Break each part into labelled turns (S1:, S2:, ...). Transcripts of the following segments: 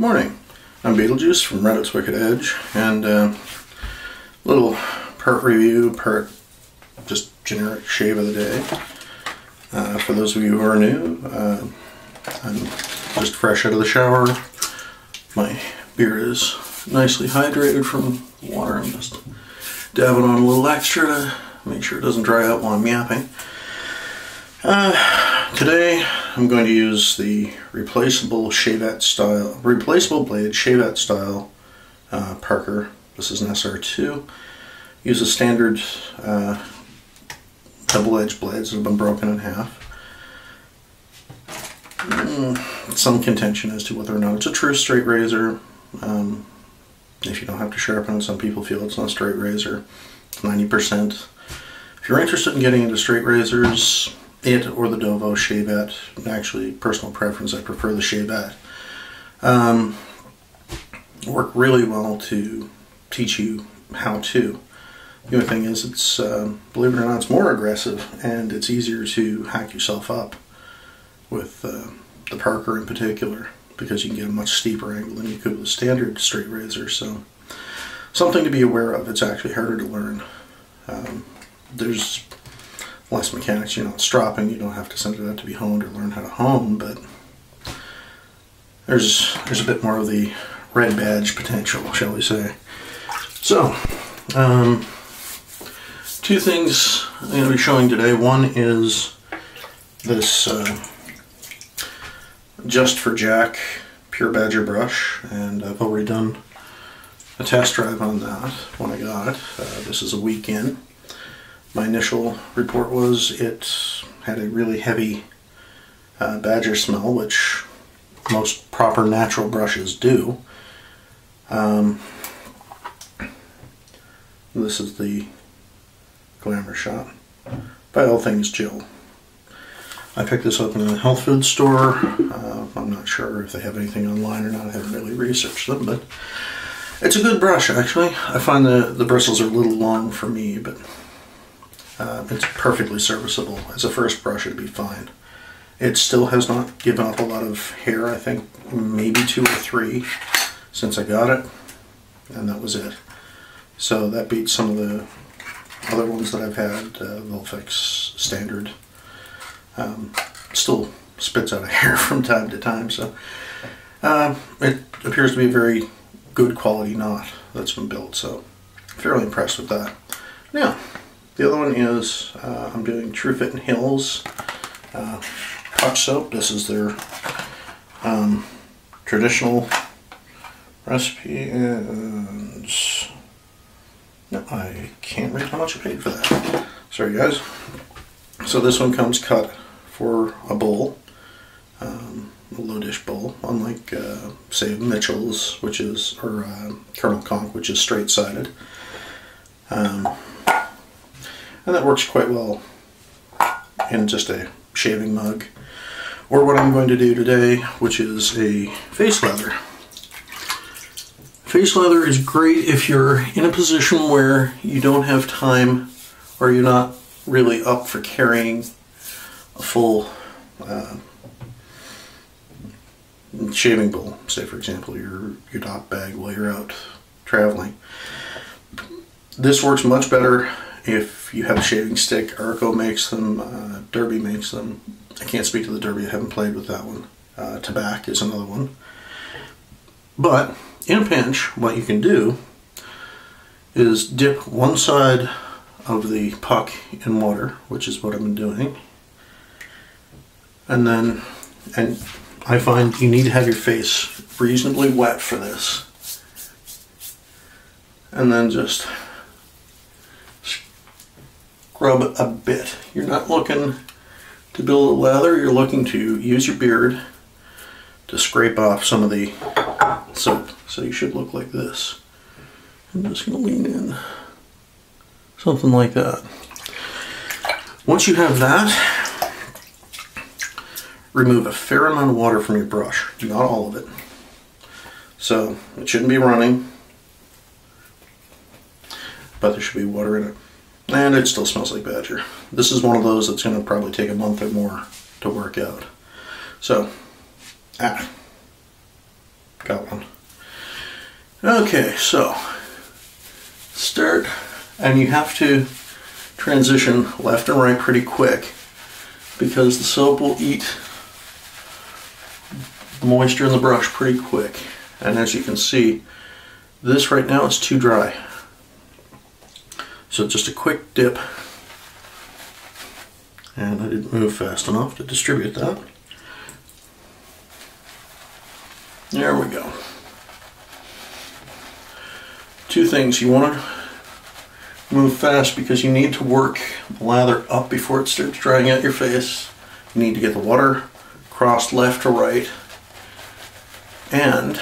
S1: Morning. I'm Beetlejuice from Reddit's Wicked Edge, and uh, little part review, part just generic shave of the day. Uh, for those of you who are new, uh, I'm just fresh out of the shower. My beard is nicely hydrated from water. I'm just dabbing on a little extra to make sure it doesn't dry out while I'm yapping. Uh, today I'm going to use the replaceable shavette style, replaceable blade shavette style uh, Parker. This is an SR2. Use a standard uh, double-edged blades that have been broken in half. Mm, some contention as to whether or not it's a true straight razor. Um, if you don't have to sharpen it, some people feel it's not a straight razor. 90%. If you're interested in getting into straight razors, it or the Dovo Shavette. Actually, personal preference, I prefer the Shavette. Um, work really well to teach you how to. The only thing is, it's uh, believe it or not, it's more aggressive and it's easier to hack yourself up with uh, the Parker in particular because you can get a much steeper angle than you could with a standard straight razor. So, something to be aware of. It's actually harder to learn. Um, there's less mechanics. You're not stropping. You don't have to send it out to be honed or learn how to hone, but there's there's a bit more of the red badge potential, shall we say. So, um, two things I'm going to be showing today. One is this uh, Just for Jack Pure Badger brush, and I've already done a test drive on that when I got it. Uh, this is a week in my initial report was it had a really heavy uh, badger smell, which most proper natural brushes do. Um, this is the glamour shot by all things Jill. I picked this up in a health food store. Uh, I'm not sure if they have anything online or not. I haven't really researched them, but it's a good brush actually. I find the, the bristles are a little long for me, but uh, it's perfectly serviceable. As a first brush, it'd be fine. It still has not given up a lot of hair. I think maybe two or three since I got it, and that was it. So that beats some of the other ones that I've had, uh, Vulfix standard. Um, still spits out of hair from time to time, so uh, it appears to be a very good quality knot that's been built, so fairly impressed with that. Now, the other one is uh, I'm doing Truefitt and Hill's uh, soap. This is their um, traditional recipe and no, I can't read how much I paid for that. Sorry guys. So this one comes cut for a bowl, um, a low dish bowl, unlike uh, say Mitchell's, which is or uh, Colonel Conk, which is straight sided. Um, and that works quite well in just a shaving mug or what I'm going to do today which is a face lather. Face lather is great if you're in a position where you don't have time or you're not really up for carrying a full uh, shaving bowl, say for example your, your Dopp bag while you're out traveling. This works much better if you have a shaving stick, Arko makes them, uh, Derby makes them. I can't speak to the Derby, I haven't played with that one. Uh, is another one. But in a pinch, what you can do is dip one side of the puck in water, which is what I've been doing. And then, and I find you need to have your face reasonably wet for this. And then just rub a bit. You're not looking to build a lather, you're looking to use your beard to scrape off some of the soap. So you should look like this. I'm just going to lean in. Something like that. Once you have that, remove a fair amount of water from your brush. Not all of it. So it shouldn't be running, but there should be water in it. And it still smells like Badger. This is one of those that's going to probably take a month or more to work out. So, ah. got one. Okay, so start, and you have to transition left and right pretty quick because the soap will eat the moisture in the brush pretty quick. And as you can see, this right now is too dry. So just a quick dip. And I didn't move fast enough to distribute that. There we go. Two things. You want to move fast because you need to work the lather up before it starts drying out your face. You need to get the water crossed left to right. And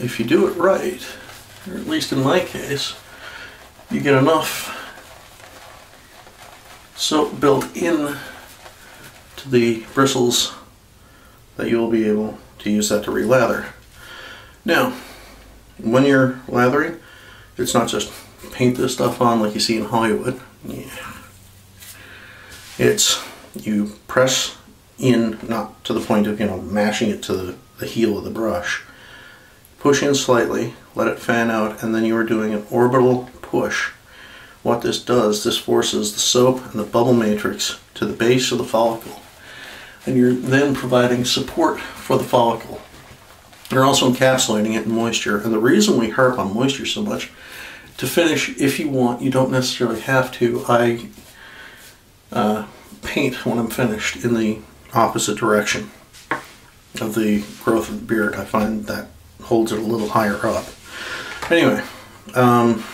S1: if you do it right, or at least in my case, you get enough soap built in to the bristles that you'll be able to use that to relather. Now, when you're lathering, it's not just paint this stuff on like you see in Hollywood. Yeah. It's you press in, not to the point of, you know, mashing it to the, the heel of the brush. Push in slightly, let it fan out, and then you are doing an orbital push. What this does, this forces the soap and the bubble matrix to the base of the follicle and you're then providing support for the follicle. You're also encapsulating it in moisture, and the reason we harp on moisture so much, to finish, if you want, you don't necessarily have to. I uh, paint when I'm finished in the opposite direction of the growth of the beard. I find that holds it a little higher up. Anyway, um,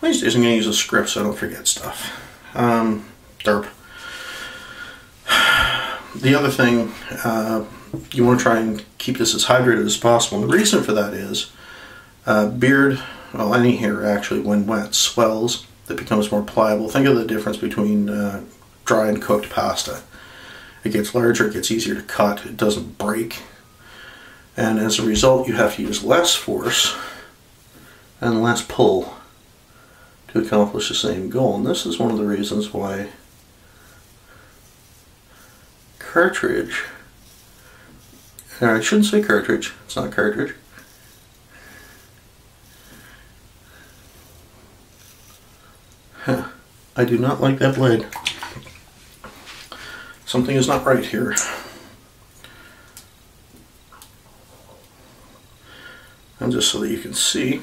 S1: these days I'm going to use a script so I don't forget stuff. Um, derp the other thing, uh, you want to try and keep this as hydrated as possible. And the reason for that is uh, beard, well, any hair actually, when wet, swells. It becomes more pliable. Think of the difference between uh, dry and cooked pasta. It gets larger, it gets easier to cut, it doesn't break. And as a result, you have to use less force and less pull to accomplish the same goal. And this is one of the reasons why cartridge. I shouldn't say cartridge, it's not cartridge. I do not like that blade. Something is not right here. And just so that you can see,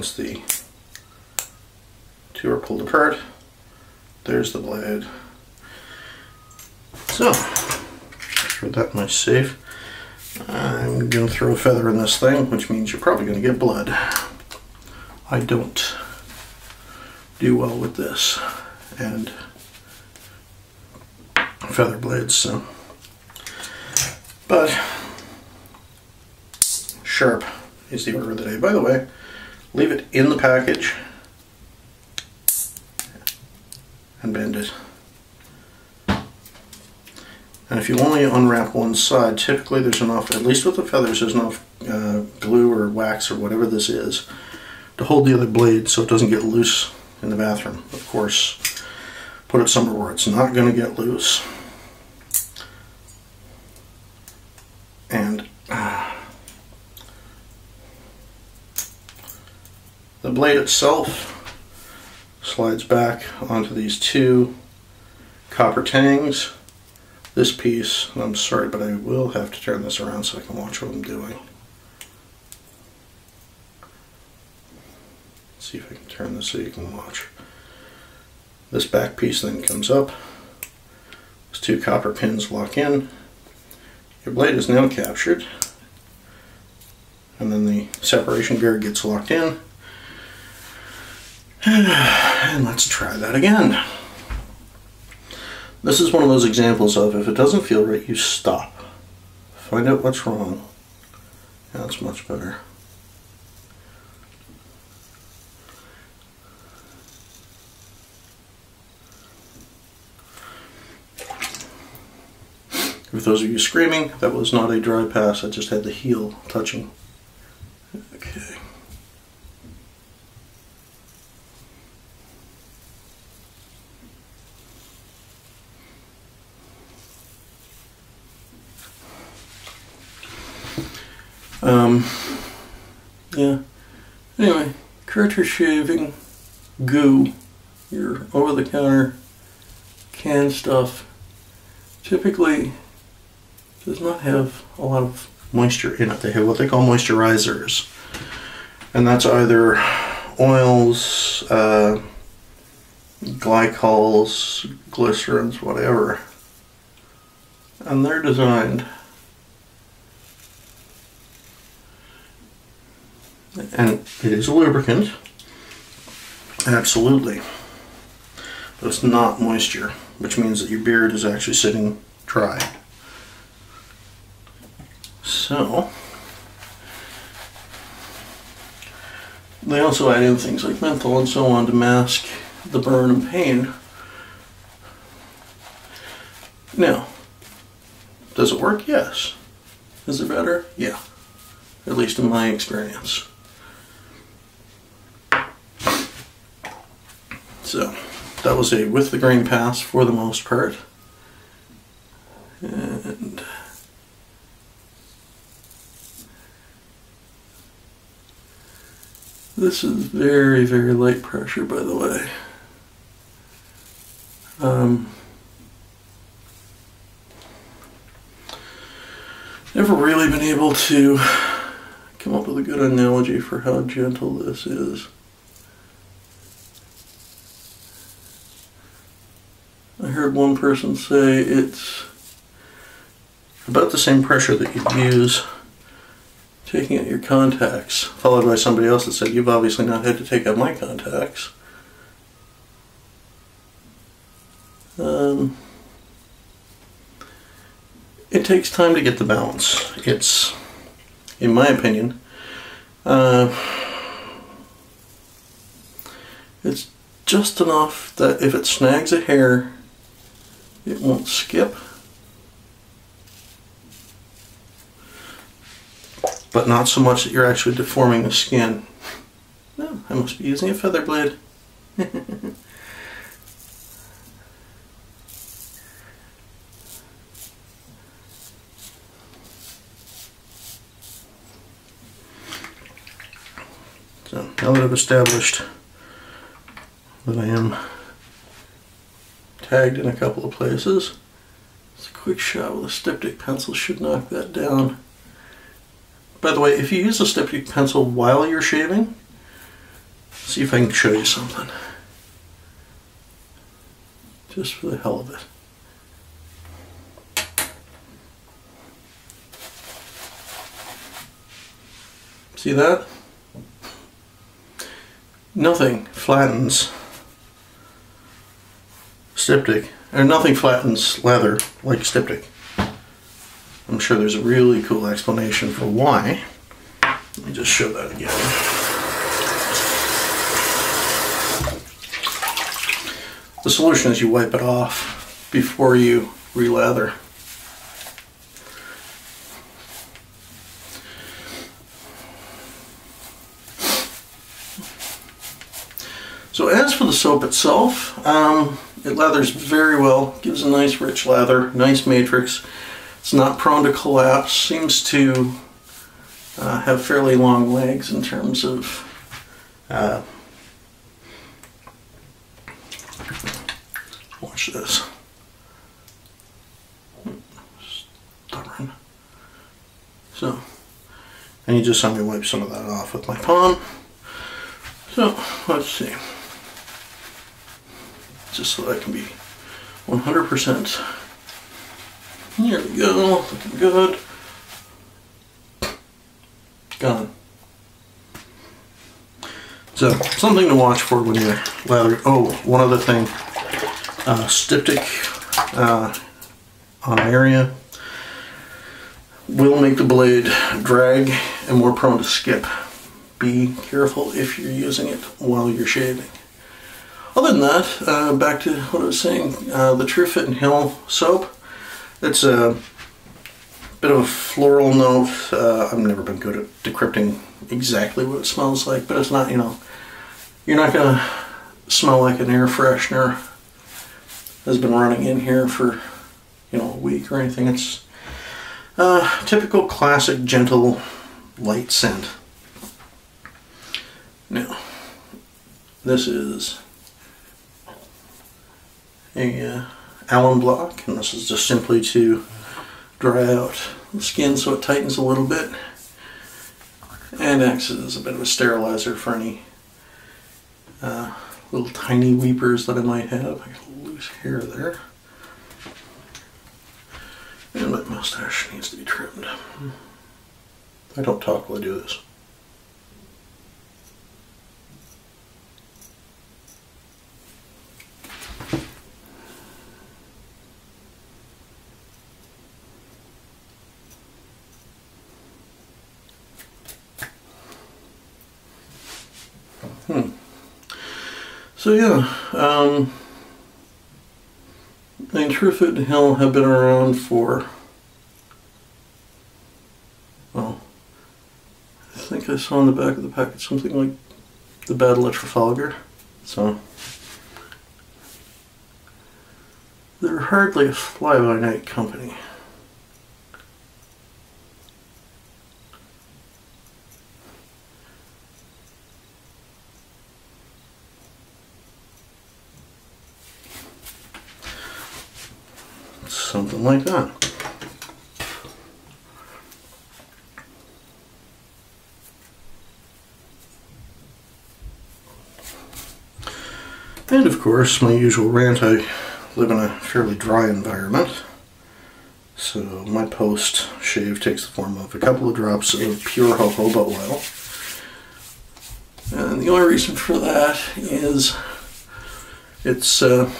S1: once the two are pulled apart, there's the blade. So, put that my safe. I'm going to throw a feather in this thing, which means you're probably going to get blood. I don't do well with this and feather blades, so. But, sharp is the order of the day. By the way, leave it in the package and bend it. And if you only unwrap one side, typically there's enough, at least with the feathers, there's enough uh, glue or wax or whatever this is to hold the other blade so it doesn't get loose in the bathroom. Of course, put it somewhere where it's not going to get loose. And uh, the blade itself slides back onto these two copper tangs this piece, I'm sorry, but I will have to turn this around so I can watch what I'm doing. Let's see if I can turn this so you can watch. This back piece then comes up. These two copper pins lock in. Your blade is now captured. And then the separation gear gets locked in. And let's try that again. This is one of those examples of if it doesn't feel right, you stop. Find out what's wrong. That's much better. For those of you screaming, that was not a dry pass, I just had the heel touching. Okay. Um, yeah. Anyway, Karcher shaving goo, your over-the-counter canned stuff, typically does not have a lot of moisture in it. They have what they call moisturizers, and that's either oils, uh, glycols, glycerins, whatever. And they're designed and it is a lubricant, absolutely, but it's not moisture, which means that your beard is actually sitting dry. So, they also add in things like menthol and so on to mask the burn and pain. Now, does it work? Yes. Is it better? Yeah. At least in my experience. So that was a with the grain pass for the most part. And this is very, very light pressure, by the way. Um, never really been able to come up with a good analogy for how gentle this is. Heard one person say it's about the same pressure that you'd use taking out your contacts, followed by somebody else that said, You've obviously not had to take out my contacts. Um, it takes time to get the balance. It's, in my opinion, uh, it's just enough that if it snags a hair it won't skip. But not so much that you're actually deforming the skin. No, I must be using a feather blade. so now that I've established that I am tagged in a couple of places. It's a quick shot with a styptic pencil should knock that down. By the way, if you use a styptic pencil while you're shaving, see if I can show you something. Just for the hell of it. See that? Nothing flattens styptic, and nothing flattens lather like styptic. I'm sure there's a really cool explanation for why. Let me just show that again. The solution is you wipe it off before you re-lather. So as for the soap itself, um, it lathers very well, gives a nice rich lather, nice matrix. It's not prone to collapse, seems to uh, have fairly long legs in terms of uh, watch this. Stubborn. So, and you just saw me wipe some of that off with my palm. So, let's see just so that can be 100%. Here we go, looking good. Gone. So, something to watch for when you're lathering. Oh, one other thing. Uh, styptic uh, on area will make the blade drag and more prone to skip. Be careful if you're using it while you're shaving. Other than that, uh, back to what I was saying, uh, the Truefitt and Hill soap. It's a bit of a floral note. Uh, I've never been good at decrypting exactly what it smells like, but it's not, you know, you're not going to smell like an air freshener has been running in here for, you know, a week or anything. It's a typical classic gentle light scent. Now, this is a uh, alum block, and this is just simply to dry out the skin so it tightens a little bit and acts as a bit of a sterilizer for any uh, little tiny weepers that I might have. I loose hair there. And my mustache needs to be trimmed. I don't talk while I do this. So yeah, um, and Hill have been around for, well, I think I saw in the back of the packet something like the Battle at Trafalgar. So they're hardly a fly-by-night company. Something like that. And of course, my usual rant, I live in a fairly dry environment. So my post shave takes the form of a couple of drops of pure jojoba oil. And the only reason for that is it's uh,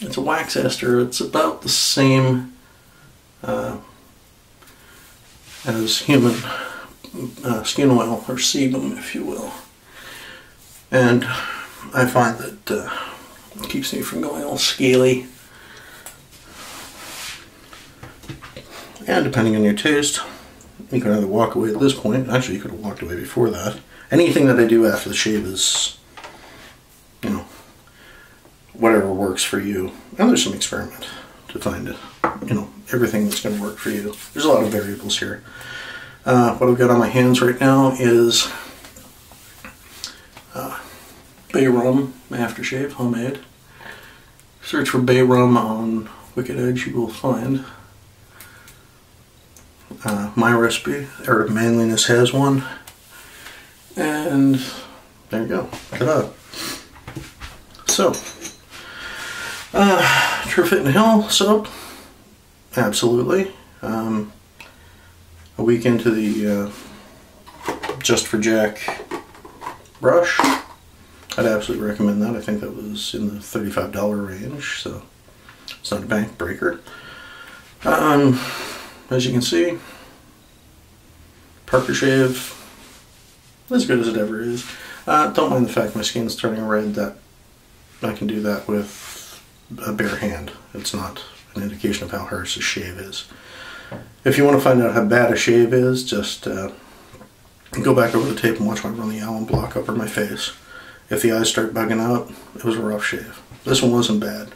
S1: it's a wax ester. It's about the same uh, as human uh, skin oil or sebum, if you will. And I find that uh, it keeps me from going all scaly. And depending on your taste, you can either walk away at this point. Actually, you could have walked away before that. Anything that I do after the shave is, whatever works for you. And there's some experiment to find, it. you know, everything that's going to work for you. There's a lot of variables here. Uh, what I've got on my hands right now is uh, Bay Rum Aftershave, homemade. Search for Bay Rum on Wicked Edge, you will find. Uh, my recipe, or Manliness has one. And there you go. Ta-da. So, uh, Fit and Hill soap, absolutely. Um, a week into the uh, Just for Jack brush, I'd absolutely recommend that. I think that was in the $35 range, so it's not a bank breaker. Um, as you can see, Parker Shave, as good as it ever is. Uh, don't mind the fact my skin's turning red, that I can do that with a bare hand. It's not an indication of how harsh a shave is. If you want to find out how bad a shave is, just uh, go back over the tape and watch me run the alum block over my face. If the eyes start bugging out, it was a rough shave. This one wasn't bad.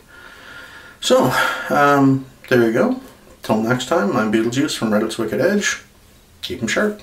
S1: So, um, there you go. Till next time, I'm Beetlejuice from Reddit's Wicked Edge. Keep 'em sharp.